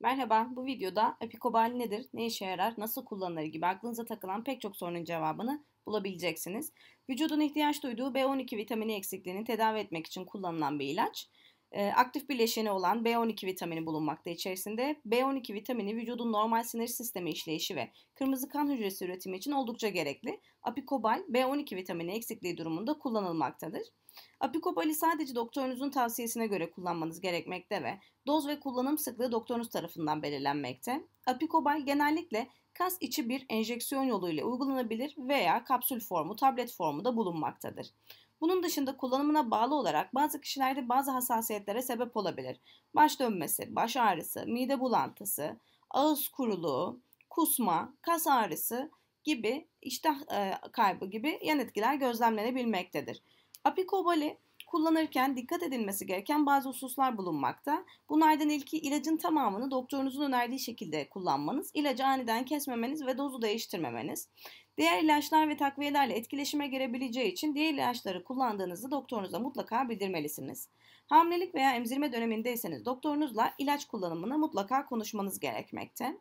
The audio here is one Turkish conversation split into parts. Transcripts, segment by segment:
Merhaba, bu videoda apikobal nedir, ne işe yarar, nasıl kullanılır gibi aklınıza takılan pek çok sorunun cevabını bulabileceksiniz. Vücudun ihtiyaç duyduğu B12 vitamini eksikliğini tedavi etmek için kullanılan bir ilaç. Ee, aktif bileşeni olan B12 vitamini bulunmakta içerisinde. B12 vitamini vücudun normal sinir sistemi işleyişi ve kırmızı kan hücresi üretimi için oldukça gerekli. Apikobal B12 vitamini eksikliği durumunda kullanılmaktadır. Apikobali sadece doktorunuzun tavsiyesine göre kullanmanız gerekmekte ve doz ve kullanım sıklığı doktorunuz tarafından belirlenmekte. Apikobal genellikle kas içi bir enjeksiyon yoluyla uygulanabilir veya kapsül formu, tablet formu da bulunmaktadır. Bunun dışında kullanımına bağlı olarak bazı kişilerde bazı hassasiyetlere sebep olabilir. Baş dönmesi, baş ağrısı, mide bulantısı, ağız kuruluğu, kusma, kas ağrısı gibi iştah kaybı gibi yan etkiler gözlemlenebilmektedir. Apikobali kullanırken dikkat edilmesi gereken bazı hususlar bulunmakta. Bunlardan ilki ilacın tamamını doktorunuzun önerdiği şekilde kullanmanız, ilacı aniden kesmemeniz ve dozu değiştirmemeniz. Diğer ilaçlar ve takviyelerle etkileşime girebileceği için diğer ilaçları kullandığınızı doktorunuza mutlaka bildirmelisiniz. Hamilelik veya emzirme dönemindeyseniz doktorunuzla ilaç kullanımını mutlaka konuşmanız gerekmekte.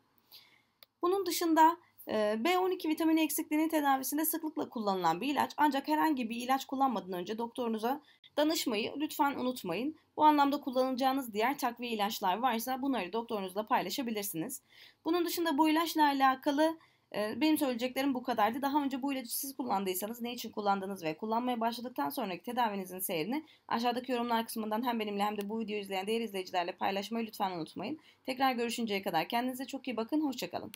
Bunun dışında B12 vitamini eksikliğinin tedavisinde sıklıkla kullanılan bir ilaç ancak herhangi bir ilaç kullanmadan önce doktorunuza danışmayı lütfen unutmayın. Bu anlamda kullanacağınız diğer takviye ilaçlar varsa bunları doktorunuzla paylaşabilirsiniz. Bunun dışında bu ilaçla alakalı benim söyleyeceklerim bu kadardı. Daha önce bu ilacı siz kullandıysanız ne için kullandınız ve kullanmaya başladıktan sonraki tedavinizin seyrini aşağıdaki yorumlar kısmından hem benimle hem de bu videoyu izleyen diğer izleyicilerle paylaşmayı lütfen unutmayın. Tekrar görüşünceye kadar kendinize çok iyi bakın. Hoşçakalın.